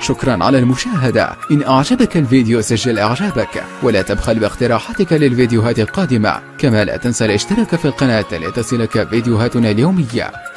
شكرا على المشاهدة. إن أعجبك الفيديو سجل إعجابك ولا تبخل باقتراحاتك للفيديوهات القادمة. كما لا تنسى الاشتراك في القناة لتصلك فيديوهاتنا اليومية.